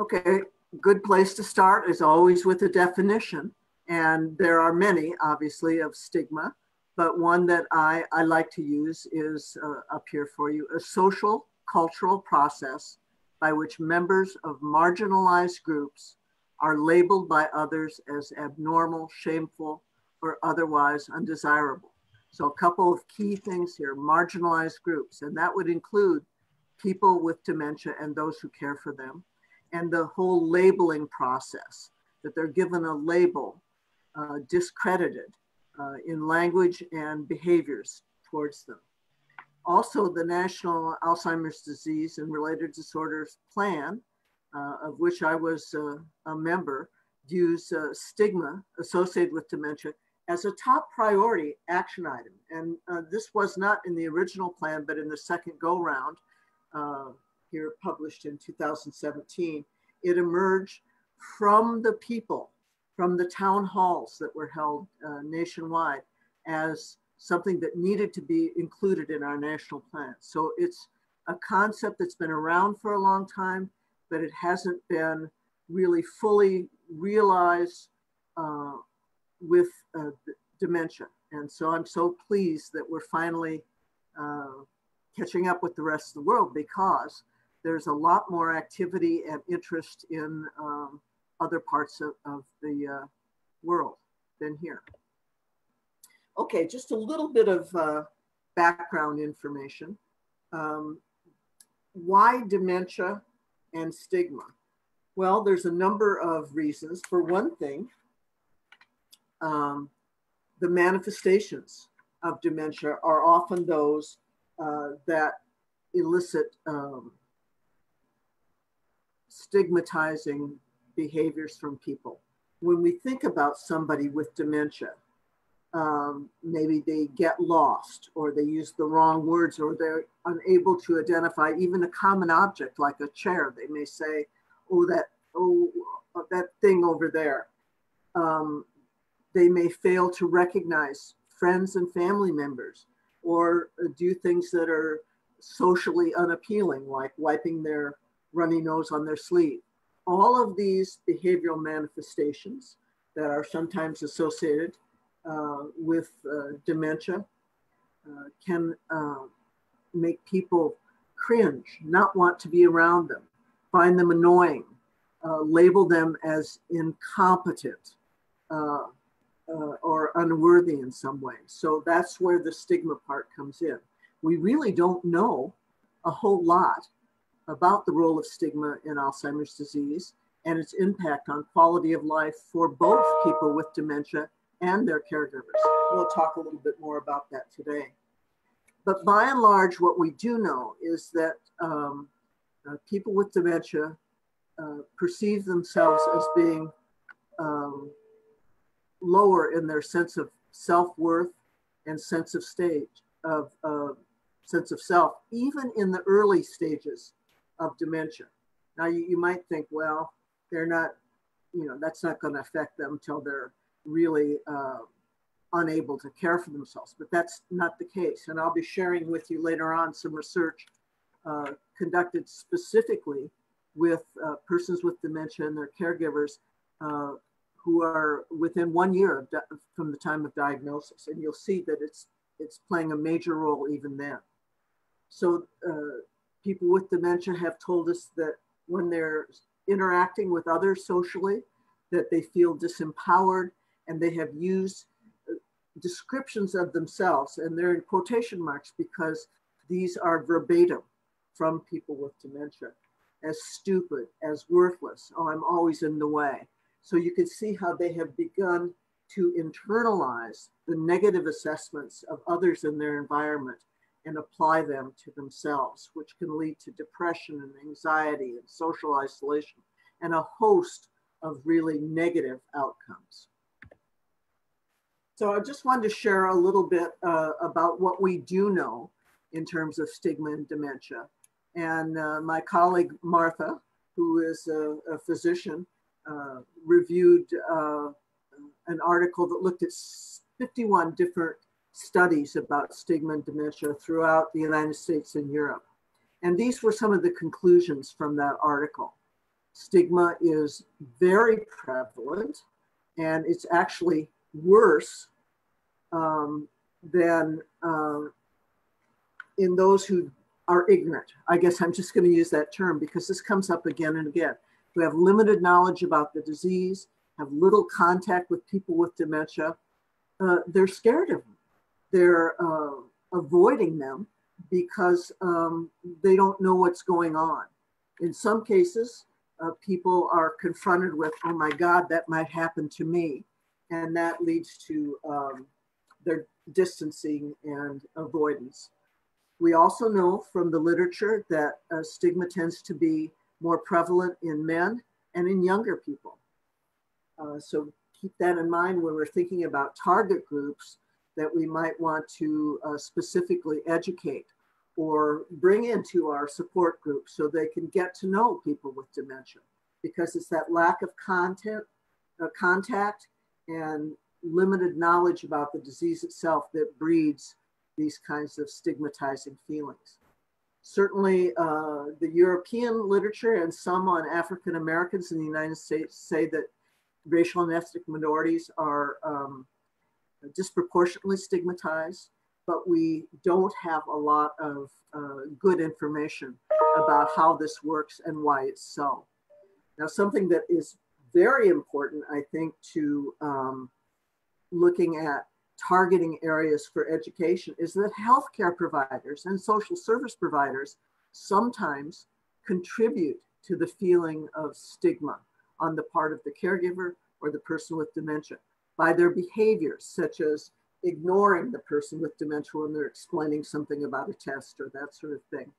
Okay, good place to start is always with a definition. And there are many, obviously, of stigma, but one that I, I like to use is uh, up here for you a social cultural process by which members of marginalized groups are labeled by others as abnormal, shameful, or otherwise undesirable. So, a couple of key things here marginalized groups, and that would include people with dementia and those who care for them, and the whole labeling process that they're given a label uh, discredited uh, in language and behaviors towards them. Also, the National Alzheimer's Disease and Related Disorders Plan, uh, of which I was uh, a member, views uh, stigma associated with dementia as a top priority action item. And uh, this was not in the original plan, but in the second go round, here published in 2017, it emerged from the people, from the town halls that were held uh, nationwide as something that needed to be included in our national plan. So it's a concept that's been around for a long time, but it hasn't been really fully realized uh, with uh, dementia. And so I'm so pleased that we're finally uh, catching up with the rest of the world because there's a lot more activity and interest in um, other parts of, of the uh, world than here. Okay, just a little bit of uh, background information. Um, why dementia and stigma? Well, there's a number of reasons. For one thing, um, the manifestations of dementia are often those uh, that elicit um, stigmatizing behaviors from people. When we think about somebody with dementia, um, maybe they get lost or they use the wrong words or they're unable to identify even a common object like a chair. They may say, oh, that, oh, that thing over there. Um, they may fail to recognize friends and family members or do things that are socially unappealing, like wiping their runny nose on their sleeve. All of these behavioral manifestations that are sometimes associated uh, with uh, dementia uh, can uh, make people cringe, not want to be around them, find them annoying, uh, label them as incompetent, uh, or unworthy in some way. So that's where the stigma part comes in. We really don't know a whole lot about the role of stigma in Alzheimer's disease and its impact on quality of life for both people with dementia and their caregivers. We'll talk a little bit more about that today. But by and large, what we do know is that um, uh, people with dementia uh, perceive themselves as being um, lower in their sense of self-worth and sense of stage of uh, sense of self, even in the early stages of dementia. Now you, you might think, well, they're not, you know, that's not going to affect them until they're really uh, unable to care for themselves, but that's not the case. And I'll be sharing with you later on some research uh, conducted specifically with uh, persons with dementia and their caregivers uh, who are within one year from the time of diagnosis. And you'll see that it's, it's playing a major role even then. So uh, people with dementia have told us that when they're interacting with others socially, that they feel disempowered and they have used uh, descriptions of themselves and they're in quotation marks because these are verbatim from people with dementia as stupid, as worthless. Oh, I'm always in the way. So you can see how they have begun to internalize the negative assessments of others in their environment and apply them to themselves, which can lead to depression and anxiety and social isolation and a host of really negative outcomes. So I just wanted to share a little bit uh, about what we do know in terms of stigma and dementia. And uh, my colleague Martha, who is a, a physician, uh, reviewed uh, an article that looked at 51 different studies about stigma and dementia throughout the United States and Europe. And these were some of the conclusions from that article. Stigma is very prevalent and it's actually worse um, than uh, in those who are ignorant. I guess I'm just going to use that term because this comes up again and again. Who have limited knowledge about the disease, have little contact with people with dementia. Uh, they're scared of them. They're uh, avoiding them because um, they don't know what's going on. In some cases, uh, people are confronted with, oh my God, that might happen to me. And that leads to um, their distancing and avoidance. We also know from the literature that uh, stigma tends to be more prevalent in men and in younger people. Uh, so keep that in mind when we're thinking about target groups that we might want to uh, specifically educate or bring into our support group so they can get to know people with dementia because it's that lack of content, uh, contact and limited knowledge about the disease itself that breeds these kinds of stigmatizing feelings. Certainly, uh, the European literature and some on African Americans in the United States say that racial and ethnic minorities are um, disproportionately stigmatized but we don't have a lot of uh, good information about how this works and why it's so. Now, something that is very important, I think, to um, looking at targeting areas for education is that healthcare providers and social service providers sometimes contribute to the feeling of stigma on the part of the caregiver or the person with dementia by their behaviors, such as ignoring the person with dementia when they're explaining something about a test or that sort of thing.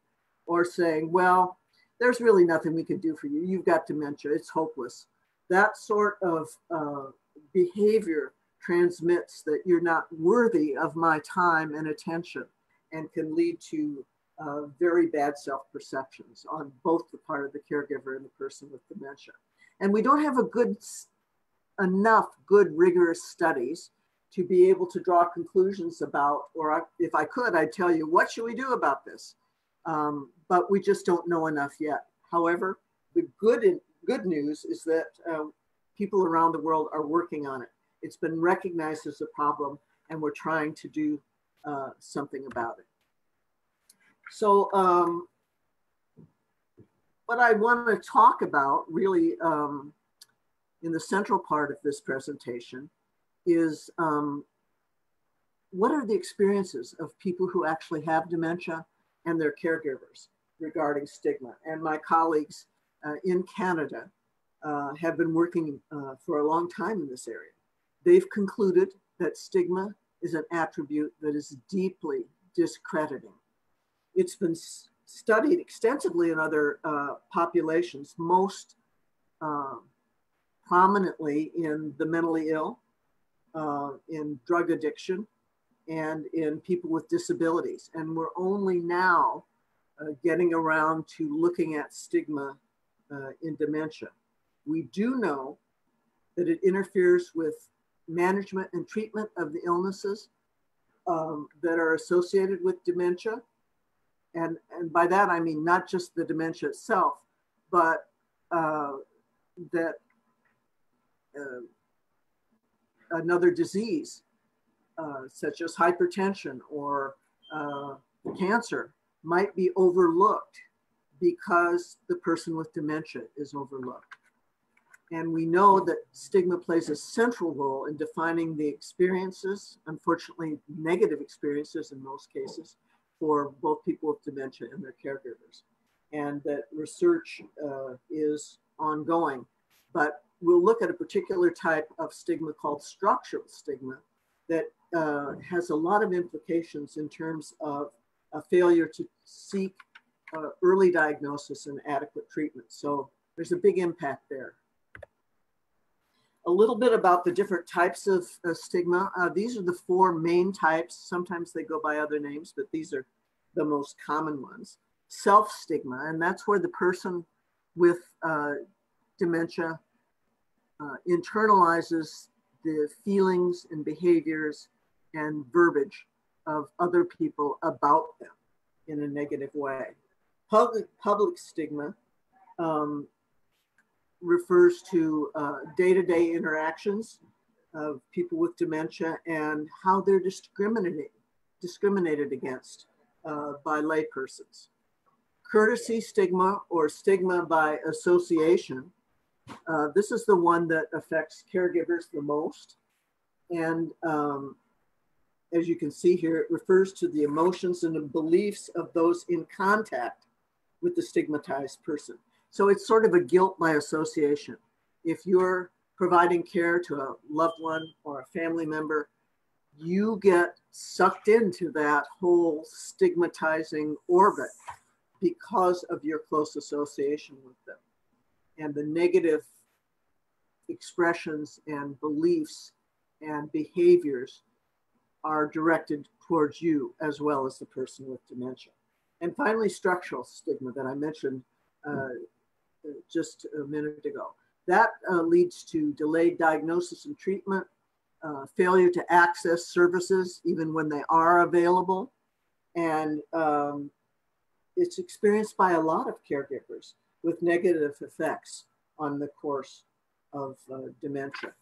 Or saying, well, there's really nothing we can do for you. You've got dementia, it's hopeless. That sort of uh, behavior transmits that you're not worthy of my time and attention and can lead to uh, very bad self perceptions on both the part of the caregiver and the person with dementia. And we don't have a good enough good rigorous studies to be able to draw conclusions about, or I, if I could, I'd tell you, what should we do about this? Um, but we just don't know enough yet. However, the good, in, good news is that uh, people around the world are working on it. It's been recognized as a problem and we're trying to do uh, something about it. So um, what I want to talk about really um, in the central part of this presentation is um, what are the experiences of people who actually have dementia and their caregivers regarding stigma? And my colleagues uh, in Canada uh, have been working uh, for a long time in this area. They've concluded that stigma is an attribute that is deeply discrediting. It's been studied extensively in other uh, populations, most um, prominently in the mentally ill uh, in drug addiction and in people with disabilities. And we're only now uh, getting around to looking at stigma uh, in dementia. We do know that it interferes with management and treatment of the illnesses um, that are associated with dementia. And, and by that, I mean not just the dementia itself, but uh, that another disease, uh, such as hypertension or uh, cancer, might be overlooked because the person with dementia is overlooked. And we know that stigma plays a central role in defining the experiences, unfortunately, negative experiences in most cases, for both people with dementia and their caregivers. And that research uh, is ongoing. But we'll look at a particular type of stigma called structural stigma that uh, has a lot of implications in terms of a failure to seek uh, early diagnosis and adequate treatment. So there's a big impact there. A little bit about the different types of uh, stigma. Uh, these are the four main types. Sometimes they go by other names, but these are the most common ones. Self-stigma, and that's where the person with uh, dementia uh, internalizes the feelings and behaviors and verbiage of other people about them in a negative way. Public, public stigma um, refers to day to day interactions of people with dementia and how they're discriminated, discriminated against uh, by laypersons. Courtesy stigma or stigma by association. Uh, this is the one that affects caregivers the most. And um, as you can see here, it refers to the emotions and the beliefs of those in contact with the stigmatized person. So it's sort of a guilt by association. If you're providing care to a loved one or a family member, you get sucked into that whole stigmatizing orbit because of your close association with them and the negative expressions and beliefs and behaviors are directed towards you as well as the person with dementia. And finally, structural stigma that I mentioned uh, just a minute ago. That uh, leads to delayed diagnosis and treatment, uh, failure to access services even when they are available. And um, it's experienced by a lot of caregivers with negative effects on the course of uh, dementia.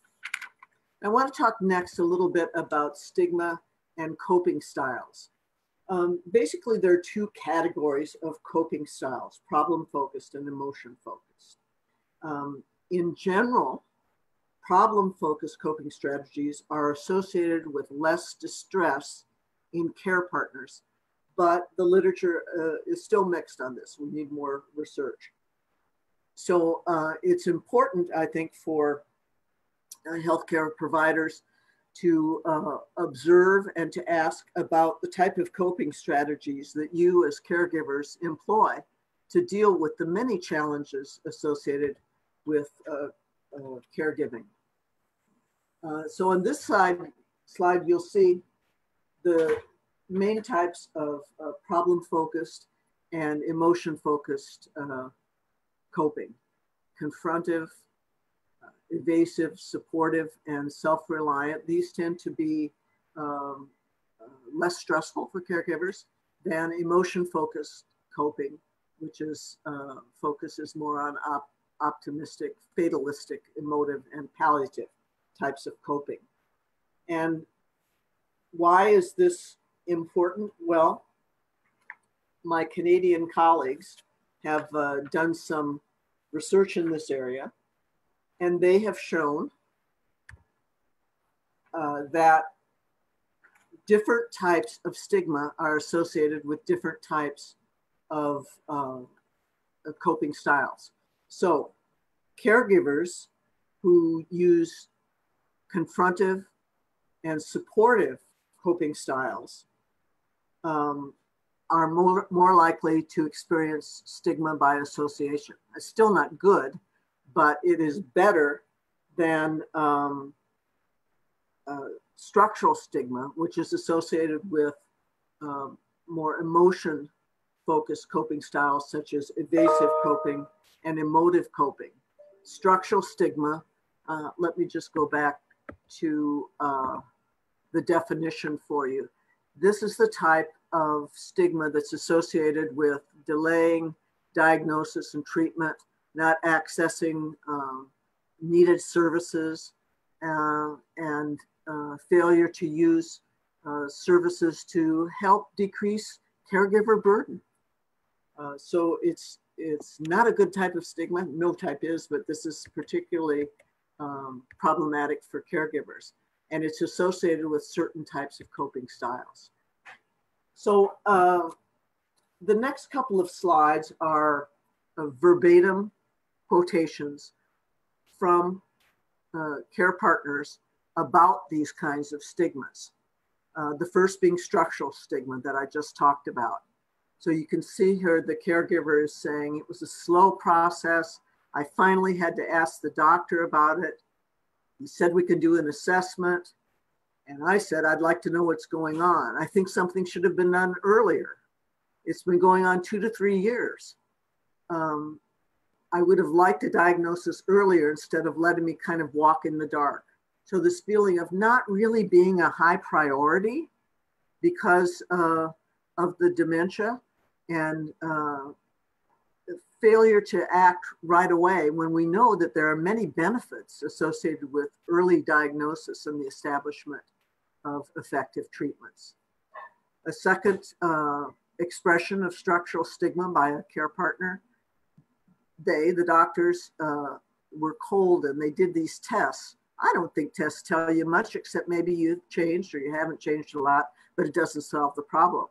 I want to talk next a little bit about stigma and coping styles. Um, basically, there are two categories of coping styles, problem focused and emotion focused. Um, in general, problem focused coping strategies are associated with less distress in care partners, but the literature uh, is still mixed on this. We need more research. So uh, it's important, I think, for uh, healthcare providers to uh, observe and to ask about the type of coping strategies that you as caregivers employ to deal with the many challenges associated with uh, uh, caregiving. Uh, so on this side slide, you'll see the main types of problem-focused and emotion-focused coping. Confrontive, evasive, supportive, and self-reliant. These tend to be um, uh, less stressful for caregivers than emotion-focused coping, which is uh, focuses more on op optimistic, fatalistic, emotive, and palliative types of coping. And why is this important? Well, my Canadian colleagues have uh, done some research in this area, and they have shown uh, that different types of stigma are associated with different types of, uh, of coping styles. So caregivers who use confrontive and supportive coping styles um, are more, more likely to experience stigma by association. It's still not good, but it is better than um, uh, structural stigma, which is associated with um, more emotion focused coping styles such as evasive coping and emotive coping. Structural stigma, uh, let me just go back to uh, the definition for you. This is the type of stigma that's associated with delaying diagnosis and treatment, not accessing um, needed services, uh, and uh, failure to use uh, services to help decrease caregiver burden. Uh, so it's it's not a good type of stigma. No type is, but this is particularly um, problematic for caregivers. And it's associated with certain types of coping styles. So uh, the next couple of slides are uh, verbatim quotations from uh, care partners about these kinds of stigmas. Uh, the first being structural stigma that I just talked about. So you can see here the caregiver is saying it was a slow process. I finally had to ask the doctor about it. He said we could do an assessment. And I said, I'd like to know what's going on. I think something should have been done earlier. It's been going on two to three years. Um, I would have liked a diagnosis earlier instead of letting me kind of walk in the dark. So this feeling of not really being a high priority because uh, of the dementia and uh, failure to act right away when we know that there are many benefits associated with early diagnosis and the establishment of effective treatments. A second uh, expression of structural stigma by a care partner, they, the doctors, uh, were cold and they did these tests. I don't think tests tell you much except maybe you've changed or you haven't changed a lot, but it doesn't solve the problem.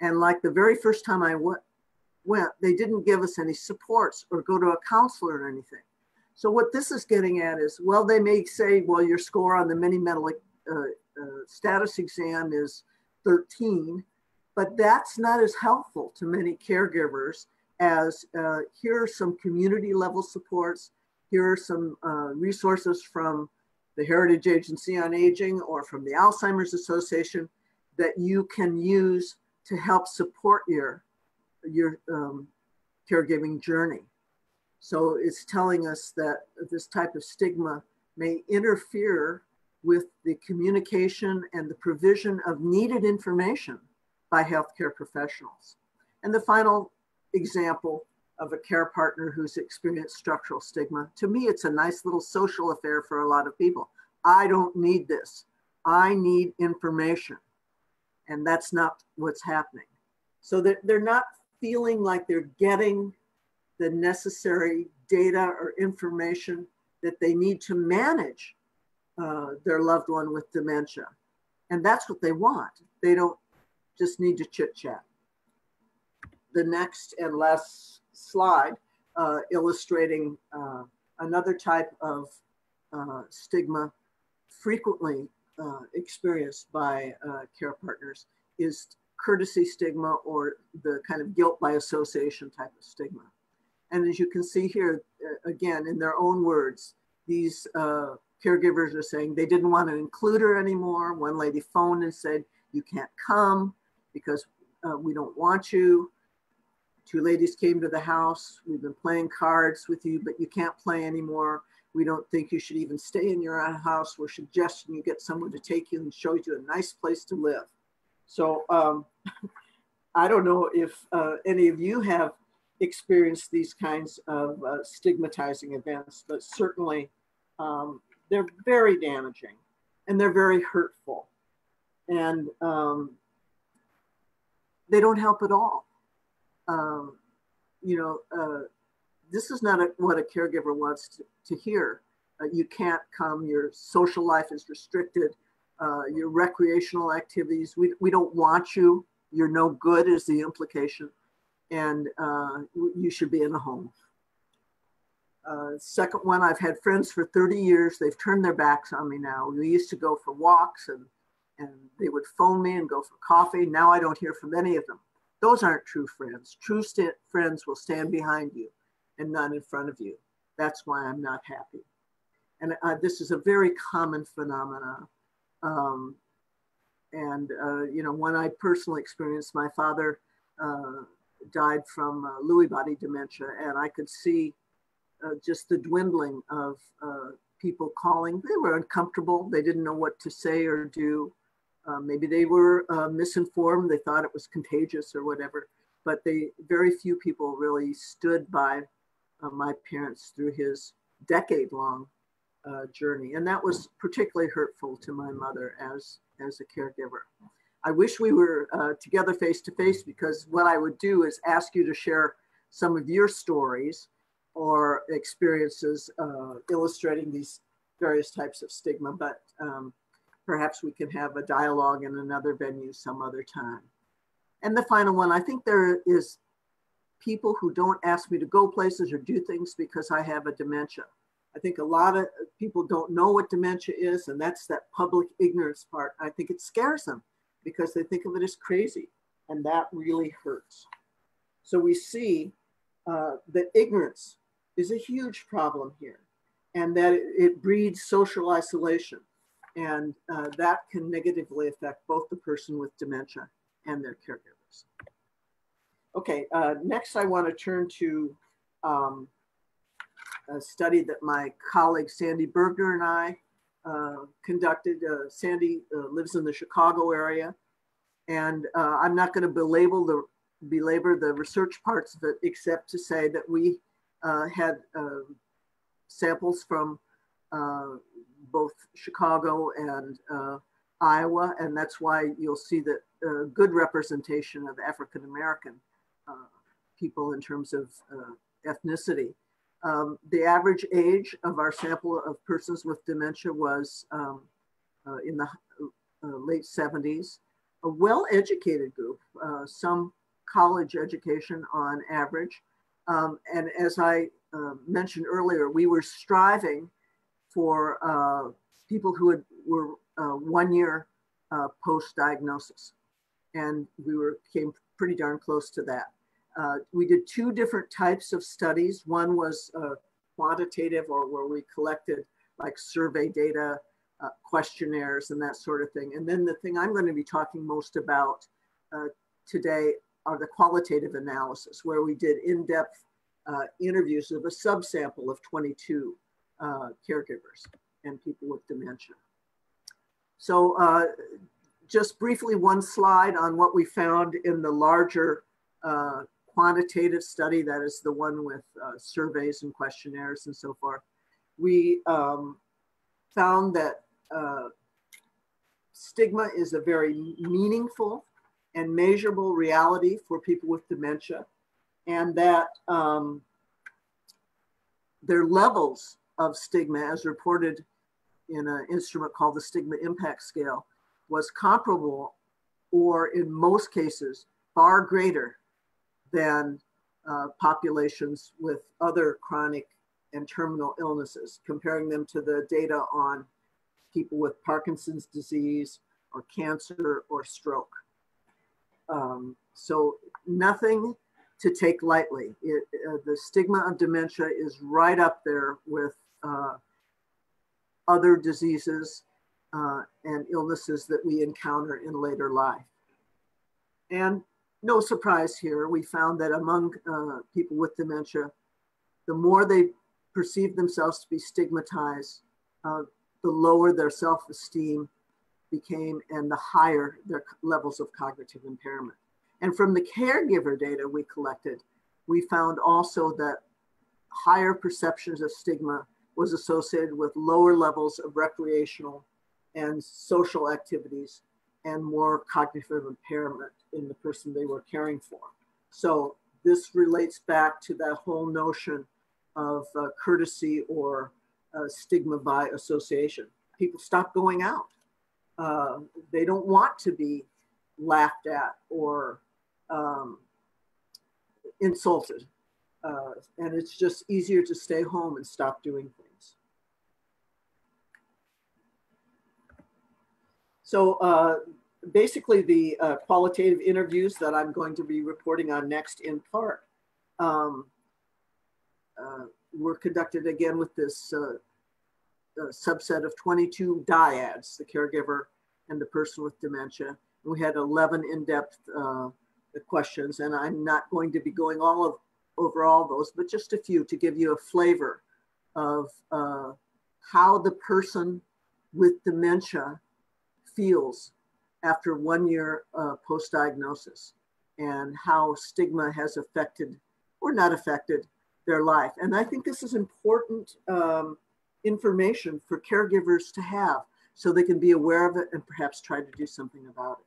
And like the very first time I went, they didn't give us any supports or go to a counselor or anything. So what this is getting at is, well, they may say, well, your score on the mini mental uh, status exam is 13, but that's not as helpful to many caregivers as uh, here are some community level supports, here are some uh, resources from the Heritage Agency on Aging or from the Alzheimer's Association that you can use to help support your your um, caregiving journey. So it's telling us that this type of stigma may interfere with the communication and the provision of needed information by healthcare professionals. And the final example of a care partner who's experienced structural stigma, to me, it's a nice little social affair for a lot of people. I don't need this. I need information. And that's not what's happening. So they're not feeling like they're getting the necessary data or information that they need to manage uh, their loved one with dementia. And that's what they want. They don't just need to chit chat. The next and last slide uh, illustrating uh, another type of uh, stigma frequently uh, experienced by care partners is courtesy stigma or the kind of guilt by association type of stigma. And as you can see here, again, in their own words, these caregivers are saying they didn't want to include her anymore. One lady phoned and said, you can't come because uh, we don't want you. Two ladies came to the house. We've been playing cards with you, but you can't play anymore. We don't think you should even stay in your house. We're suggesting you get someone to take you and show you a nice place to live. So um, I don't know if uh, any of you have experienced these kinds of uh, stigmatizing events, but certainly um, they're very damaging and they're very hurtful. And um, they don't help at all. Um, you know, uh, this is not a, what a caregiver wants to, to hear. Uh, you can't come, your social life is restricted, uh, your recreational activities. We, we don't want you. You're no good is the implication. And uh, you should be in a home. Uh, second one, I've had friends for 30 years. They've turned their backs on me now. We used to go for walks and, and they would phone me and go for coffee. Now I don't hear from any of them. Those aren't true friends. True friends will stand behind you and not in front of you. That's why I'm not happy. And uh, this is a very common phenomenon um, and, uh, you know, when I personally experienced, my father uh, died from uh, Lewy body dementia, and I could see uh, just the dwindling of uh, people calling. They were uncomfortable. They didn't know what to say or do. Uh, maybe they were misinformed. They thought it was contagious or whatever. But they, very few people really stood by my parents through his decade-long uh, journey. And that was particularly hurtful to my mother as, as a caregiver. I wish we were uh, together face to face because what I would do is ask you to share some of your stories or experiences uh, illustrating these various types of stigma, but um, perhaps we can have a dialogue in another venue some other time. And the final one, I think there is people who don't ask me to go places or do things because I have a dementia. I think a lot of people don't know what dementia is, and that's that public ignorance part. I think it scares them because they think of it as crazy, and that really hurts. So we see uh, that ignorance is a huge problem here, and that it, breeds social isolation, and uh, that can negatively affect both the person with dementia and their caregivers. Okay, uh, next I want to turn to um, a study that my colleague Sandy Burgener and I uh, conducted. Uh, Sandy uh, lives in the Chicago area. And uh, I'm not going to the, belabor the research parts of it, except to say that we had uh, samples from uh, both Chicago and uh, Iowa, and that's why you'll see that uh, good representation of African American people in terms of ethnicity. Um, the average age of our sample of persons with dementia was um, in the late 70s a well-educated group, uh, some college education on average. Um, and as I uh, mentioned earlier, we were striving for uh, people who had, were uh, one year uh, post-diagnosis. And we were came pretty darn close to that. Uh, we did two different types of studies. One was quantitative or where we collected like survey data uh, questionnaires and that sort of thing. And then the thing I'm going to be talking most about uh, today are the qualitative analysis, where we did in-depth uh, interviews of a subsample of 22 uh, caregivers and people with dementia. So uh, just briefly one slide on what we found in the larger uh, quantitative study, that is the one with surveys and questionnaires and so forth. We um, found that uh, stigma is a very meaningful and measurable reality for people with dementia, and that um, their levels of stigma, as reported in an instrument called the Stigma Impact Scale, was comparable or in most cases far greater than uh, populations with other chronic and terminal illnesses, comparing them to the data on people with Parkinson's disease or cancer or stroke. Um, so nothing to take lightly. It, uh, the stigma of dementia is right up there with uh, other diseases uh, and illnesses that we encounter in later life. And no surprise here, we found that among uh, people with dementia, the more they perceive themselves to be stigmatized, uh, the lower their self-esteem became and the higher their levels of cognitive impairment. And from the caregiver data we collected, we found also that higher perceptions of stigma was associated with lower levels of recreational and social activities and more cognitive impairment in the person they were caring for. So this relates back to that whole notion of uh, courtesy or uh, stigma by association. People stop going out. Uh, they don't want to be laughed at or um, insulted. Uh, and it's just easier to stay home and stop doing things. So uh, basically the uh, qualitative interviews that I'm going to be reporting on next in part um, uh, were conducted again with this uh, subset of 22 dyads, the caregiver and the person with dementia. We had 11 in-depth uh, questions, and I'm not going to be going all of over all those, but just a few to give you a flavor of uh, how the person with dementia feels after one year uh, post-diagnosis and how stigma has affected or not affected their life. And I think this is important um, information for caregivers to have so they can be aware of it and perhaps try to do something about it.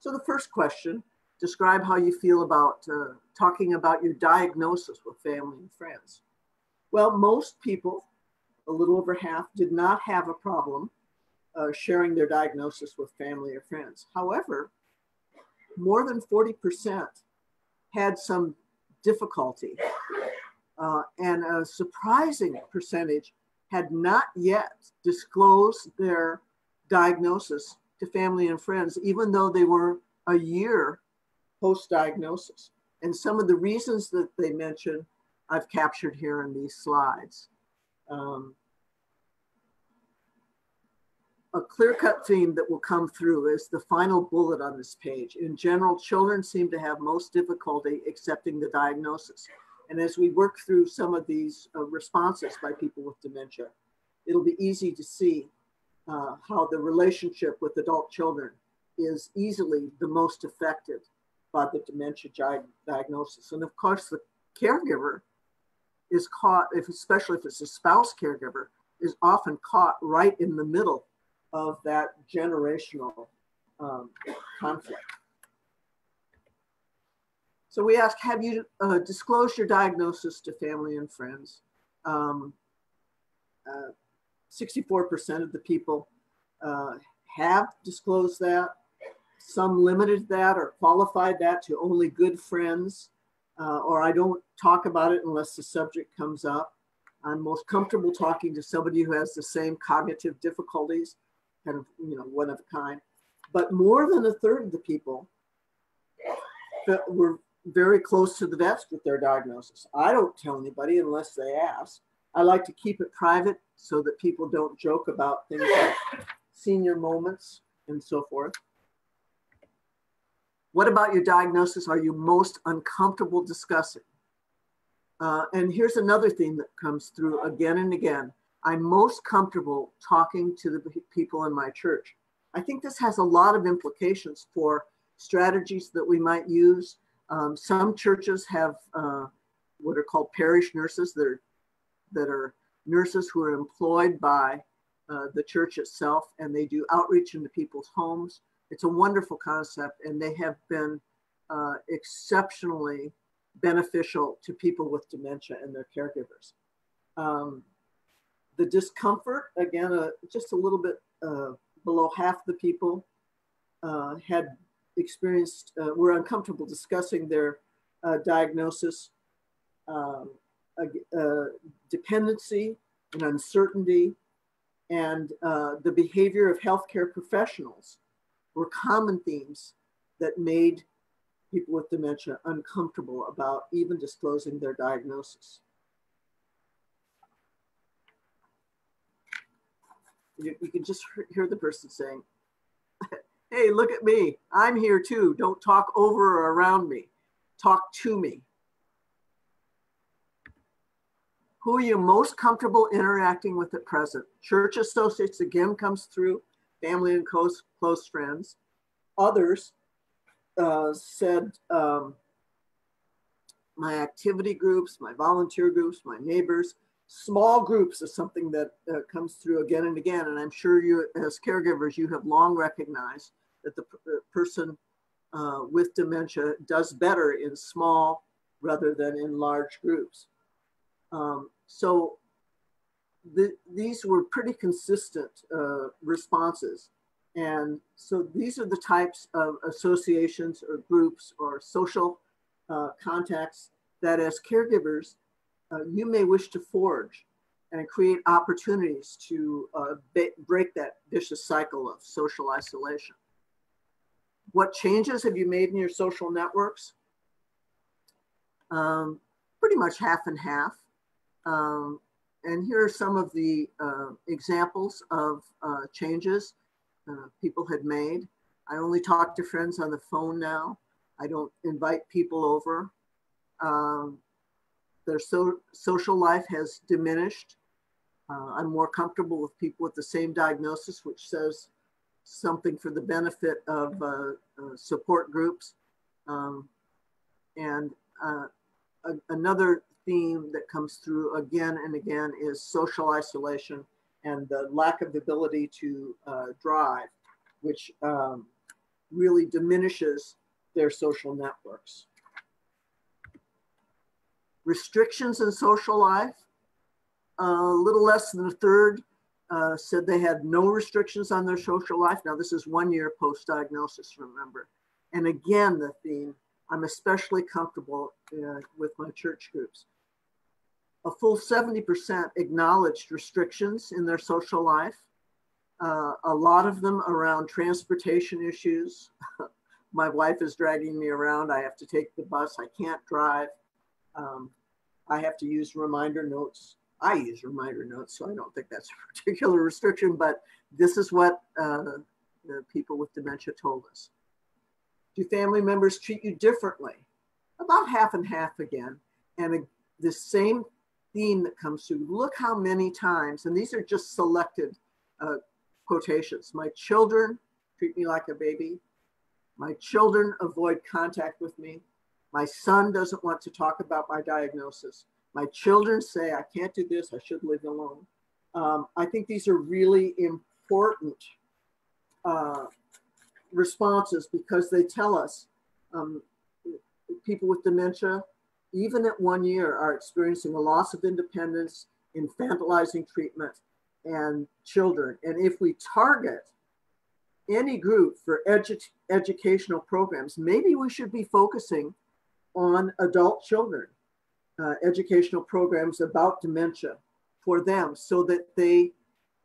So the first question, describe how you feel about uh, talking about your diagnosis with family and friends. Well, most people, a little over half, did not have a problem uh, sharing their diagnosis with family or friends. However, more than 40% had some difficulty uh, and a surprising percentage had not yet disclosed their diagnosis to family and friends, even though they were a year post diagnosis. And some of the reasons that they mentioned, I've captured here in these slides. Um, a clear cut theme that will come through is the final bullet on this page. In general, children seem to have most difficulty accepting the diagnosis. And as we work through some of these uh, responses by people with dementia, it'll be easy to see uh, how the relationship with adult children is easily the most affected by the dementia diagnosis. And of course, the caregiver is caught, if especially if it's a spouse caregiver, is often caught right in the middle of that generational um, conflict. So we ask, have you uh, disclosed your diagnosis to family and friends? 64% um, uh, of the people uh, have disclosed that. Some limited that or qualified that to only good friends, uh, or I don't talk about it unless the subject comes up. I'm most comfortable talking to somebody who has the same cognitive difficulties, kind of, you know, one of a kind. But more than a third of the people were very close to the vest with their diagnosis. I don't tell anybody unless they ask. I like to keep it private so that people don't joke about things like senior moments and so forth. What about your diagnosis are you most uncomfortable discussing? Uh, and here's another theme that comes through again and again. I'm most comfortable talking to the people in my church. I think this has a lot of implications for strategies that we might use. Um, some churches have uh, what are called parish nurses that are, that are nurses who are employed by uh, the church itself and they do outreach into people's homes. It's a wonderful concept and they have been uh, exceptionally beneficial to people with dementia and their caregivers. Um, the discomfort, again, uh, just a little bit uh, below half the people uh, had experienced, uh, were uncomfortable discussing their uh, diagnosis, um, dependency and uncertainty, and uh, the behavior of healthcare professionals were common themes that made people with dementia uncomfortable about even disclosing their diagnosis. You, you can just hear the person saying, hey, look at me. I'm here too. Don't talk over or around me. Talk to me. Who are you most comfortable interacting with at present? Church associates again comes through, family and close, close friends. Others uh, said, um, my activity groups, my volunteer groups, my neighbors, small groups is something that uh, comes through again and again. And I'm sure you, as caregivers, you have long recognized that the, person uh, with dementia does better in small rather than in large groups. Um, so the, these were pretty consistent uh, responses. And so these are the types of associations or groups or social uh, contacts that as caregivers, uh, you may wish to forge and create opportunities to uh, break that vicious cycle of social isolation. What changes have you made in your social networks? Um, pretty much half and half. Um, and here are some of the uh, examples of uh, changes uh, people had made. I only talk to friends on the phone now. I don't invite people over. Um, their so social life has diminished. Uh, I'm more comfortable with people with the same diagnosis, which says something for the benefit of uh, uh, support groups. Um, and uh, a, another theme that comes through again and again is social isolation and the lack of the ability to drive, which um, really diminishes their social networks. Restrictions in social life, a little less than a third uh, said they had no restrictions on their social life. Now, this is one year post diagnosis, remember. And again, the theme I'm especially comfortable uh, with my church groups. A full 70% acknowledged restrictions in their social life, uh, a lot of them around transportation issues. my wife is dragging me around. I have to take the bus. I can't drive. Um, I have to use reminder notes. I use reminder notes, so I don't think that's a particular restriction, but this is what uh, the people with dementia told us. Do family members treat you differently? About half and half again. And the same theme that comes through. Look how many times, and these are just selected uh, quotations. My children treat me like a baby. My children avoid contact with me. My son doesn't want to talk about my diagnosis. My children say, I can't do this, I should live alone. Um, I think these are really important uh, responses because they tell us um, people with dementia, even at one year, are experiencing a loss of independence, infantilizing treatment, and children. And if we target any group for edu educational programs, maybe we should be focusing on adult children, uh, educational programs about dementia for them so that they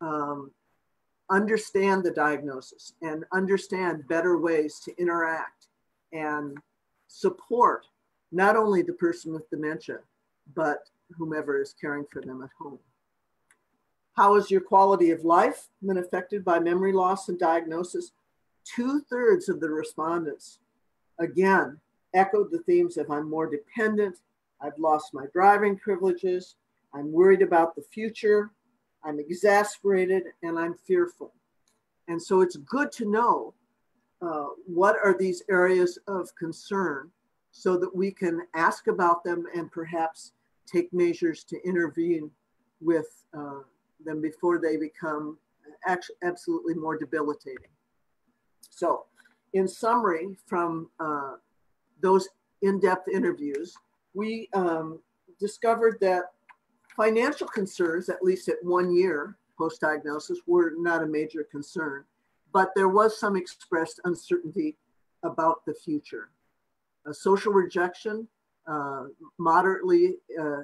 um, understand the diagnosis and understand better ways to interact and support not only the person with dementia, but whomever is caring for them at home. How has your quality of life been affected by memory loss and diagnosis? Two thirds of the respondents, again, echoed the themes of I'm more dependent, I've lost my driving privileges, I'm worried about the future, I'm exasperated, and I'm fearful. And so it's good to know uh, what are these areas of concern so that we can ask about them and perhaps take measures to intervene with uh, them before they become absolutely more debilitating. So, in summary, from uh, those in depth interviews, we um, discovered that financial concerns, at least at one year post diagnosis, were not a major concern, but there was some expressed uncertainty about the future. Social rejection, uh, moderately uh,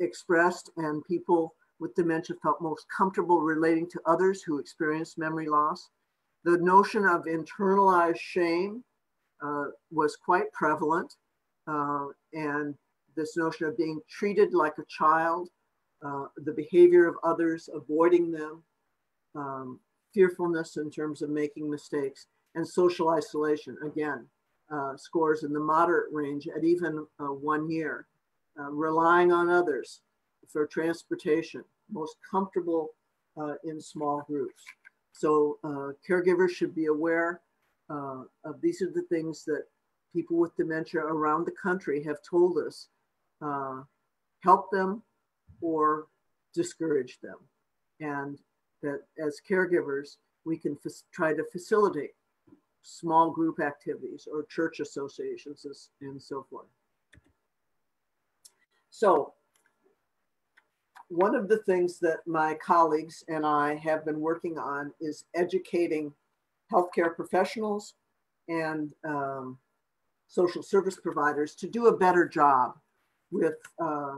expressed, and people with dementia felt most comfortable relating to others who experienced memory loss. The notion of internalized shame uh, was quite prevalent, uh, and this notion of being treated like a child, uh, the behavior of others, avoiding them, um, fearfulness in terms of making mistakes, and social isolation. Again, uh, scores in the moderate range at even uh, one year. Uh, relying on others for transportation, most comfortable uh, in small groups. So uh, caregivers should be aware of these are the things that people with dementia around the country have told us uh, help them or discourage them. And that as caregivers, we can try to facilitate small group activities or church associations and so forth. So one of the things that my colleagues and I have been working on is educating healthcare professionals and um, social service providers to do a better job with uh,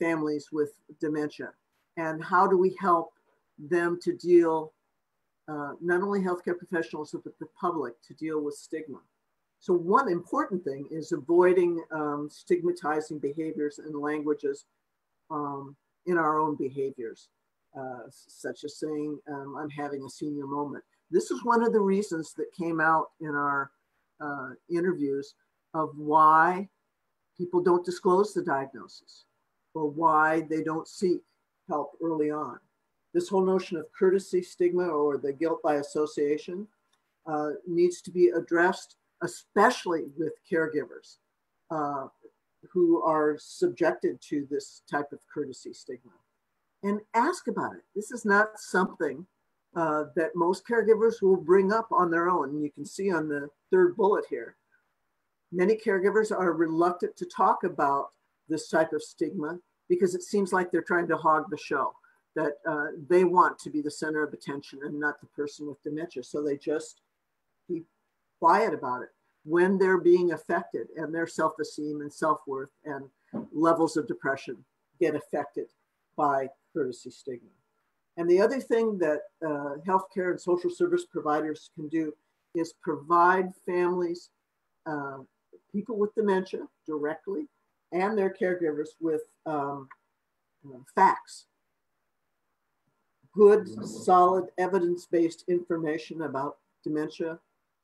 families with dementia? And how do we help them to deal, uh, not only healthcare professionals, but the public to deal with stigma? So one important thing is avoiding um, stigmatizing behaviors and languages um, in our own behaviors, uh, such as saying, um, I'm having a senior moment. This is one of the reasons that came out in our uh, interviews of why people don't disclose the diagnosis or why they don't seek help early on. This whole notion of courtesy stigma or the guilt by association uh, needs to be addressed, especially with caregivers uh, who are subjected to this type of courtesy stigma. And ask about it. This is not something uh, that most caregivers will bring up on their own. You can see on the third bullet here Many caregivers are reluctant to talk about this type of stigma because it seems like they're trying to hog the show, that uh, they want to be the center of attention and not the person with dementia. So they just keep quiet about it when they're being affected and their self esteem and self worth and levels of depression get affected by courtesy stigma. And the other thing that uh, healthcare and social service providers can do is provide families uh, people with dementia directly and their caregivers with um, facts. Good, solid, evidence based information about dementia,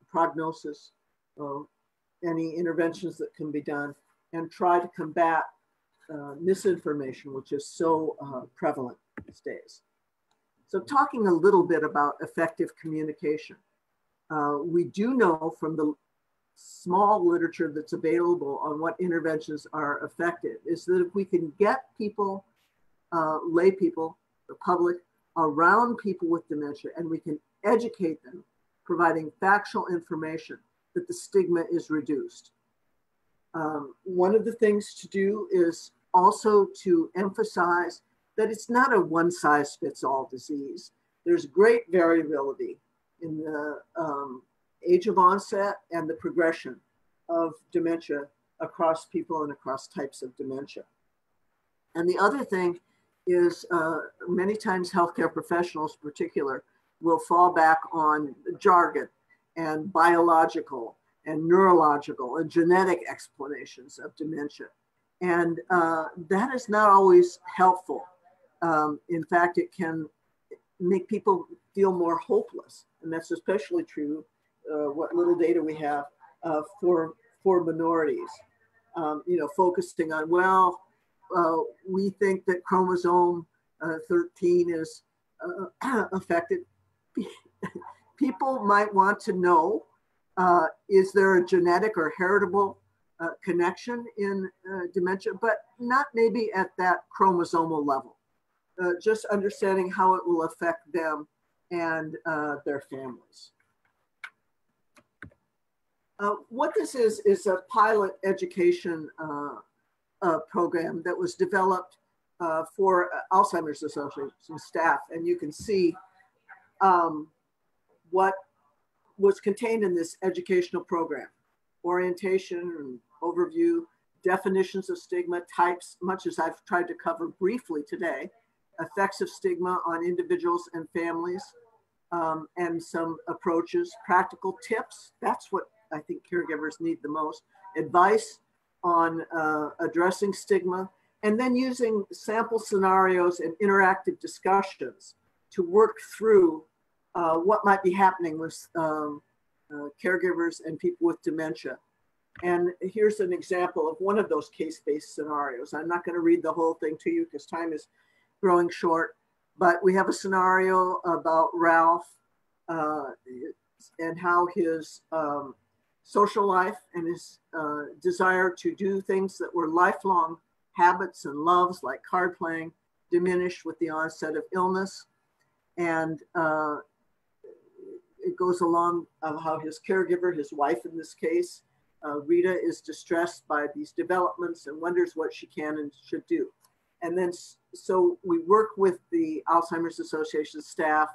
prognosis, uh, any interventions that can be done, and try to combat uh, misinformation, which is so uh, prevalent these days. So, talking a little bit about effective communication. Uh, we do know from the small literature that's available on what interventions are effective is that if we can get people, uh, lay people, the public, around people with dementia and we can educate them, providing factual information, that the stigma is reduced. Um, one of the things to do is also to emphasize that it's not a one size fits all disease. There's great variability in the um, age of onset and the progression of dementia across people and across types of dementia. And the other thing is uh, many times healthcare professionals in particular will fall back on jargon and biological and neurological and genetic explanations of dementia. And uh, that is not always helpful. Um, in fact, it can make people feel more hopeless. And that's especially true, what little data we have uh, for, for minorities. Um, you know, focusing on, well, uh, we think that chromosome uh, 13 is uh, affected. people might want to know uh, is there a genetic or heritable uh, connection in uh, dementia, but not maybe at that chromosomal level. Uh, just understanding how it will affect them and uh, their families. Uh, what this is, is a pilot education program that was developed for Alzheimer's Association staff. And you can see um, what was contained in this educational program. Orientation and overview, definitions of stigma, types, much as I've tried to cover briefly today, effects of stigma on individuals and families, um, and some approaches, practical tips. That's what I think caregivers need the most. Advice on uh, addressing stigma, and then using sample scenarios and interactive discussions to work through uh, what might be happening with um, uh, caregivers and people with dementia. And here's an example of one of those case-based scenarios. I'm not going to read the whole thing to you because time is growing short, but we have a scenario about Ralph uh, and how his um, social life and his uh, desire to do things that were lifelong habits and loves like card playing diminished with the onset of illness. And uh, it goes along of how his caregiver, his wife in this case, uh, Rita is distressed by these developments and wonders what she can and should do. And then, so we work with the Alzheimer's Association staff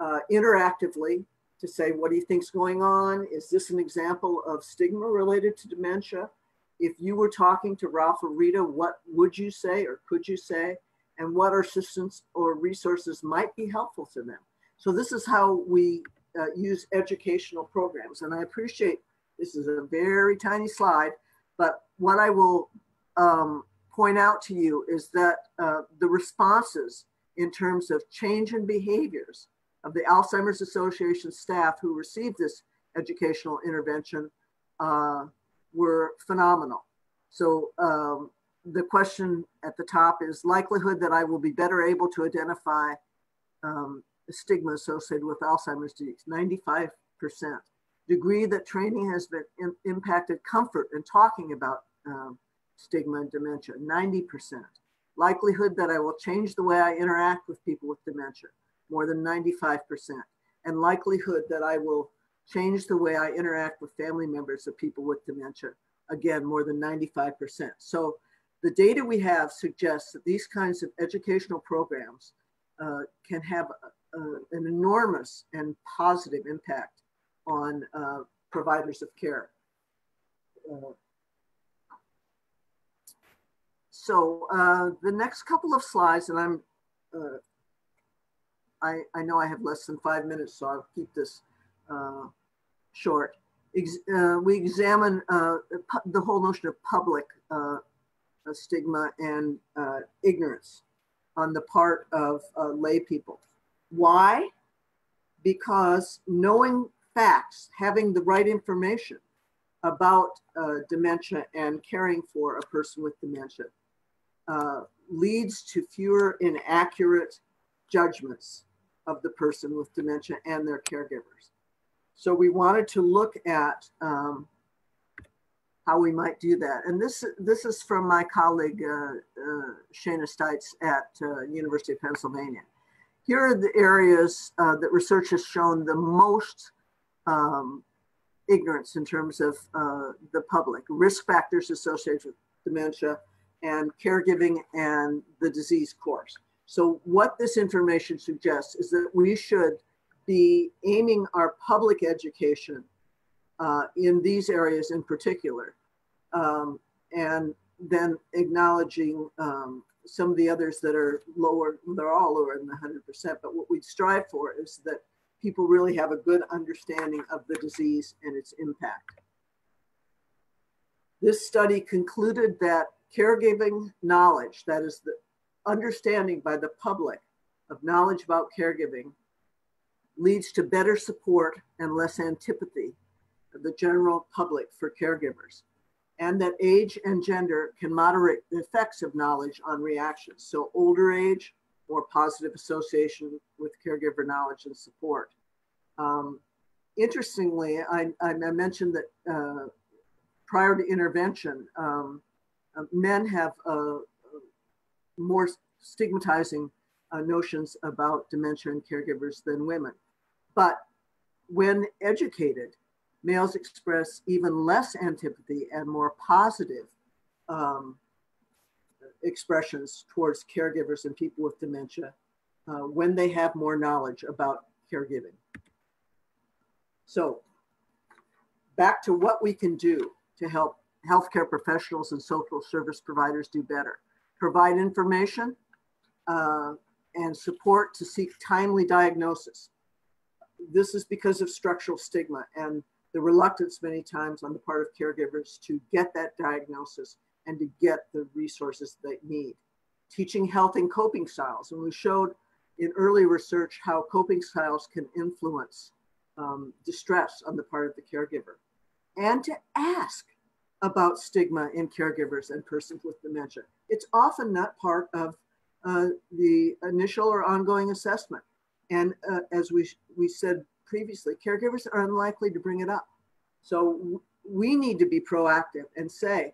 uh, interactively to say, what do you think's going on? Is this an example of stigma related to dementia? If you were talking to Ralph or Rita, what would you say or could you say? And what assistance or resources might be helpful to them? So this is how we uh, use educational programs. And I appreciate this is a very tiny slide, but what I will um, point out to you is that uh, the responses in terms of change in behaviors of the Alzheimer's Association staff who received this educational intervention uh, were phenomenal. So um, the question at the top is likelihood that I will be better able to identify um, stigma associated with Alzheimer's disease, 95%. Degree that training has been in, impacted comfort in talking about um, stigma and dementia, 90%. Likelihood that I will change the way I interact with people with dementia, more than 95%. And likelihood that I will change the way I interact with family members of people with dementia, again, more than 95%. So the data we have suggests that these kinds of educational programs uh, can have uh, an enormous and positive impact on uh, providers of care. Uh, so uh, the next couple of slides, and I'm, uh, I, I know I have less than five minutes, so I'll keep this uh, short. Ex we examine the whole notion of public stigma and ignorance on the part of lay people. Why? Because knowing facts, having the right information about uh, dementia and caring for a person with dementia uh, leads to fewer inaccurate judgments of the person with dementia and their caregivers. So we wanted to look at um, how we might do that. And this, this is from my colleague, uh, uh, Shana Stites at uh, University of Pennsylvania. Here are the areas uh, that research has shown the most um, ignorance in terms of uh, the public, risk factors associated with dementia, and caregiving and the disease course. So what this information suggests is that we should be aiming our public education uh, in these areas in particular, um, and then acknowledging um, some of the others that are lower, they're all lower than 100%, but what we strive for is that people really have a good understanding of the disease and its impact. This study concluded that caregiving knowledge, that is the understanding by the public of knowledge about caregiving, leads to better support and less antipathy of the general public for caregivers, and that age and gender can moderate the effects of knowledge on reactions. So older age, more positive association with caregiver knowledge and support. Um, interestingly, I, I, mentioned that uh, prior to intervention, um, uh, men have more stigmatizing uh, notions about dementia and caregivers than women. But when educated, males express even less antipathy and more positive um, expressions towards caregivers and people with dementia uh, when they have more knowledge about caregiving. So back to what we can do to help healthcare professionals and social service providers do better. Provide information uh, and support to seek timely diagnosis. This is because of structural stigma and the reluctance many times on the part of caregivers to get that diagnosis and to get the resources they need. Teaching health and coping styles. And we showed in early research how coping styles can influence um, distress on the part of the caregiver. And to ask about stigma in caregivers and persons with dementia. It's often not part of uh, the initial or ongoing assessment. And uh, as we, we said previously, caregivers are unlikely to bring it up. So we need to be proactive and say,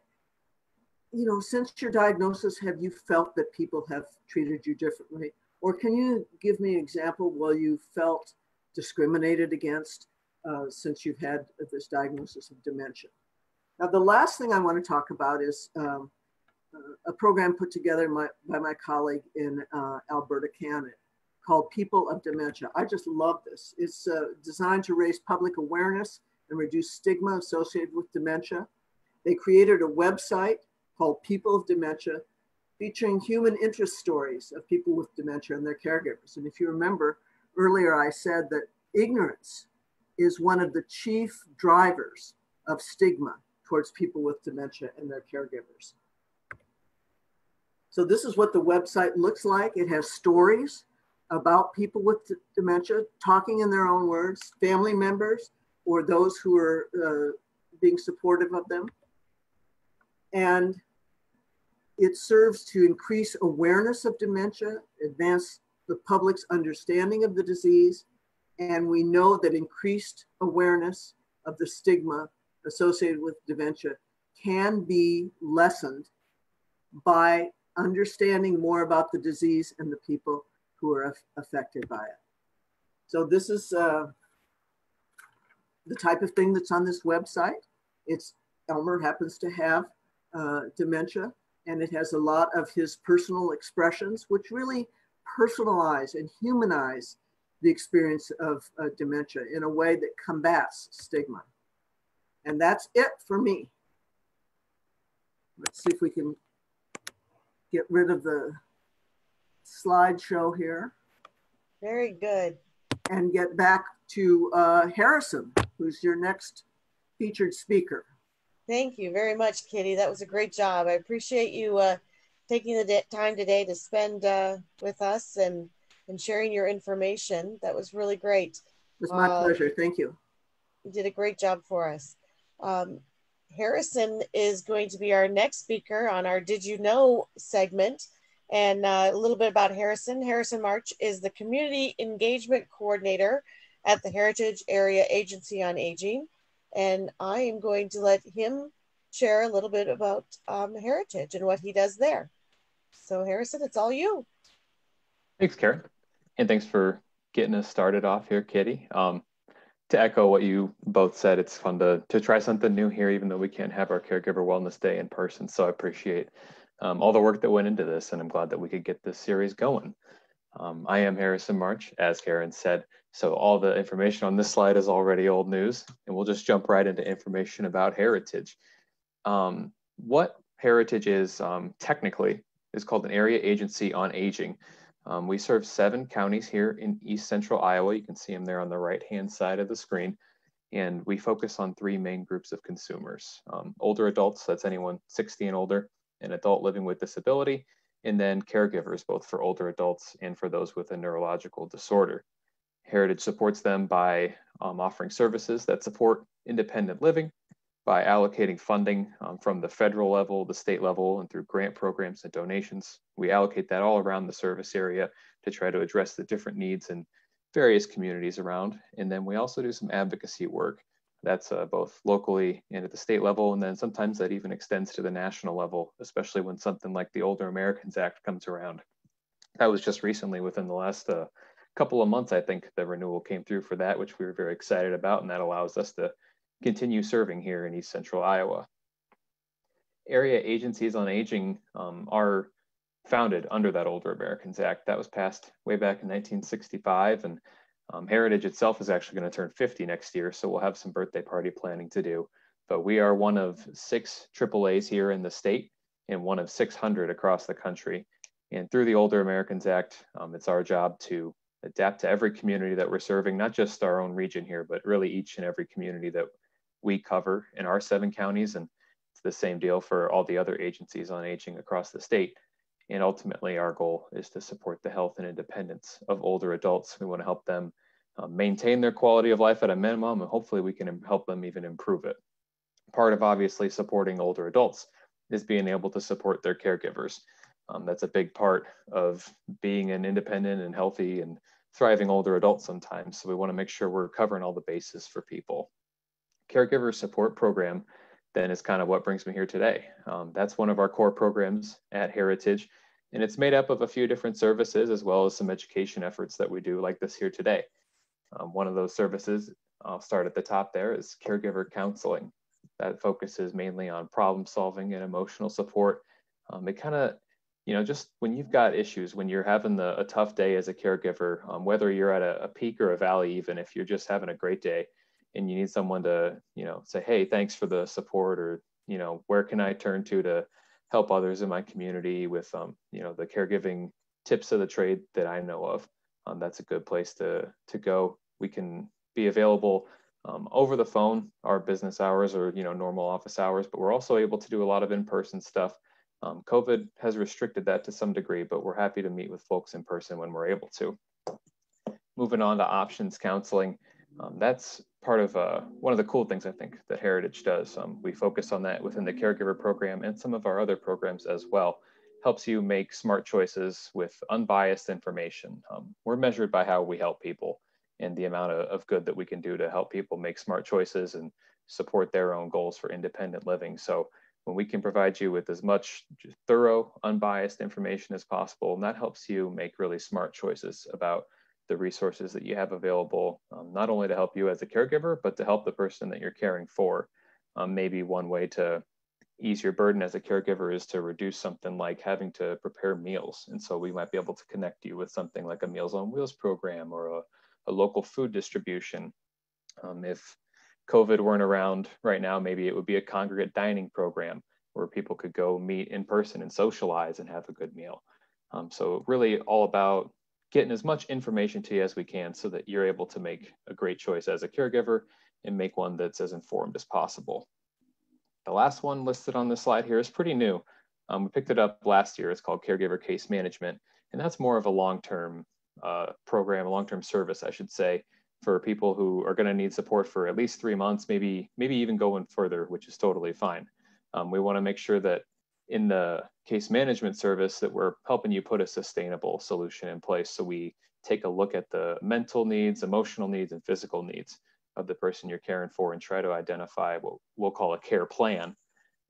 you know, since your diagnosis, have you felt that people have treated you differently? Or can you give me an example where you felt discriminated against uh, since you've had this diagnosis of dementia? Now, the last thing I want to talk about is um, a program put together my, by my colleague in uh, Alberta, Canada, called People of Dementia. I just love this. It's uh, designed to raise public awareness and reduce stigma associated with dementia. They created a website called People of Dementia, featuring human interest stories of people with dementia and their caregivers. And if you remember earlier, I said that ignorance is one of the chief drivers of stigma towards people with dementia and their caregivers. So this is what the website looks like. It has stories about people with dementia talking in their own words, family members, or those who are uh, being supportive of them. And it serves to increase awareness of dementia, advance the public's understanding of the disease, and we know that increased awareness of the stigma associated with dementia can be lessened by understanding more about the disease and the people who are affected by it. So this is uh, the type of thing that's on this website. It's Elmer happens to have uh, dementia and it has a lot of his personal expressions, which really personalize and humanize the experience of uh, dementia in a way that combats stigma. And that's it for me. Let's see if we can get rid of the slideshow here. Very good. And get back to uh, Harrison, who's your next featured speaker. Thank you very much, Kitty. That was a great job. I appreciate you uh, taking the time today to spend uh, with us and, and sharing your information. That was really great. It was my uh, pleasure. Thank you. You did a great job for us. Um, Harrison is going to be our next speaker on our Did You Know segment. And uh, a little bit about Harrison. Harrison March is the Community Engagement Coordinator at the Heritage Area Agency on Aging. And I am going to let him share a little bit about um, Heritage and what he does there. So, Harrison, it's all you. Thanks, Karen. And thanks for getting us started off here, Kitty. Um, to echo what you both said, it's fun to, to try something new here, even though we can't have our Caregiver Wellness Day in person. So I appreciate um, all the work that went into this, and I'm glad that we could get this series going. Um, I am Harrison March, as Karen said, so all the information on this slide is already old news, and we'll just jump right into information about Heritage. Um, what Heritage is um, technically is called an Area Agency on Aging. Um, we serve seven counties here in East Central Iowa. You can see them there on the right-hand side of the screen. And we focus on three main groups of consumers. Um, older adults, that's anyone 60 and older, an adult living with disability, and then caregivers, both for older adults and for those with a neurological disorder. Heritage supports them by um, offering services that support independent living, by allocating funding um, from the federal level, the state level, and through grant programs and donations. We allocate that all around the service area to try to address the different needs in various communities around. And then we also do some advocacy work that's uh, both locally and at the state level. And then sometimes that even extends to the national level, especially when something like the Older Americans Act comes around. That was just recently within the last uh, couple of months, I think the renewal came through for that, which we were very excited about. And that allows us to continue serving here in East Central Iowa. Area agencies on aging um, are founded under that Older Americans Act. That was passed way back in 1965. And um, Heritage itself is actually going to turn 50 next year, so we'll have some birthday party planning to do. But we are one of six AAAs here in the state and one of 600 across the country. And through the Older Americans Act, um, it's our job to adapt to every community that we're serving, not just our own region here, but really each and every community that we cover in our seven counties. And it's the same deal for all the other agencies on aging across the state. And ultimately, our goal is to support the health and independence of older adults. We want to help them uh, maintain their quality of life at a minimum, and hopefully, we can help them even improve it. Part of obviously supporting older adults is being able to support their caregivers. Um, that's a big part of being an independent and healthy and thriving older adult sometimes. So we want to make sure we're covering all the bases for people. Caregiver support program then is kind of what brings me here today. Um, that's one of our core programs at Heritage, and it's made up of a few different services as well as some education efforts that we do like this here today. Um, one of those services, I'll start at the top there, is caregiver counseling. That focuses mainly on problem solving and emotional support. Um, it kind of, you know, just when you've got issues, when you're having the, a tough day as a caregiver, um, whether you're at a, a peak or a valley, even if you're just having a great day, and you need someone to you know say hey thanks for the support or you know where can i turn to to help others in my community with um, you know the caregiving tips of the trade that i know of? Um, that's a good place to to go. We can be available um, over the phone our business hours or you know normal office hours but we're also able to do a lot of in-person stuff. Um, covid has restricted that to some degree but we're happy to meet with folks in person when we're able to. Moving on to options counseling um, that's part of uh, one of the cool things I think that Heritage does. Um, we focus on that within the caregiver program and some of our other programs as well. Helps you make smart choices with unbiased information. Um, we're measured by how we help people and the amount of, of good that we can do to help people make smart choices and support their own goals for independent living. So when we can provide you with as much thorough, unbiased information as possible, and that helps you make really smart choices about the resources that you have available, um, not only to help you as a caregiver, but to help the person that you're caring for. Um, maybe one way to ease your burden as a caregiver is to reduce something like having to prepare meals. And so we might be able to connect you with something like a Meals on Wheels program or a, a local food distribution. Um, if COVID weren't around right now, maybe it would be a congregate dining program where people could go meet in person and socialize and have a good meal. Um, so really all about getting as much information to you as we can so that you're able to make a great choice as a caregiver and make one that's as informed as possible. The last one listed on this slide here is pretty new. Um, we picked it up last year. It's called Caregiver Case Management, and that's more of a long-term uh, program, a long-term service, I should say, for people who are going to need support for at least three months, maybe maybe even going further, which is totally fine. Um, we want to make sure that in the case management service that we're helping you put a sustainable solution in place. So we take a look at the mental needs, emotional needs, and physical needs of the person you're caring for and try to identify what we'll call a care plan.